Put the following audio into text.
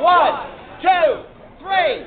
One, two, three,